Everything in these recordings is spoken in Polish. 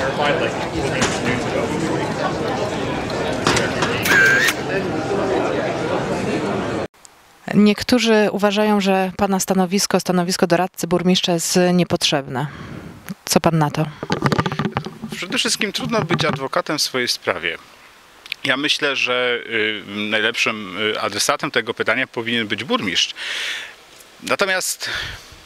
clarified like four minutes, ago. Niektórzy uważają, że pana stanowisko, stanowisko doradcy burmistrza jest niepotrzebne. Co pan na to? Przede wszystkim trudno być adwokatem w swojej sprawie. Ja myślę, że y, najlepszym y, adresatem tego pytania powinien być burmistrz. Natomiast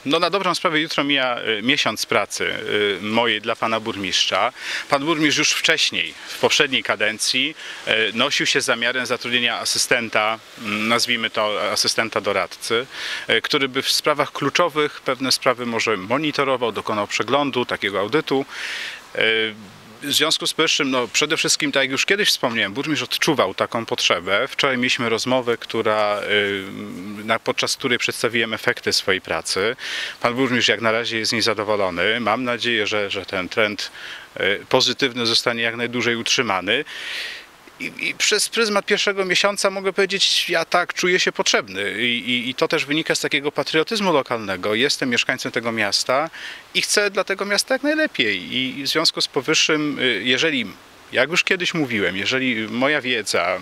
no na dobrą sprawę jutro mija y, miesiąc pracy y, mojej dla pana burmistrza. Pan burmistrz już wcześniej, w poprzedniej kadencji, y, nosił się z zamiarem zatrudnienia asystenta, mm, nazwijmy to asystenta doradcy, który by w sprawach kluczowych pewne sprawy może monitorował, dokonał przeglądu, takiego audytu. W związku z powyższym, no przede wszystkim, tak jak już kiedyś wspomniałem, burmistrz odczuwał taką potrzebę. Wczoraj mieliśmy rozmowę, która, y, na, podczas której przedstawiłem efekty swojej pracy. Pan burmistrz jak na razie jest niezadowolony. Mam nadzieję, że, że ten trend y, pozytywny zostanie jak najdłużej utrzymany. I, I przez pryzmat pierwszego miesiąca mogę powiedzieć, ja tak czuję się potrzebny. I, i, I to też wynika z takiego patriotyzmu lokalnego. Jestem mieszkańcem tego miasta i chcę dla tego miasta jak najlepiej. I w związku z powyższym, y, jeżeli, jak już kiedyś mówiłem, jeżeli moja wiedza,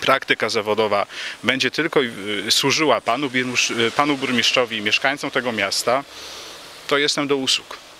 praktyka zawodowa będzie tylko y, służyła panu, y, panu burmistrzowi mieszkańcom tego miasta, to jestem do usług.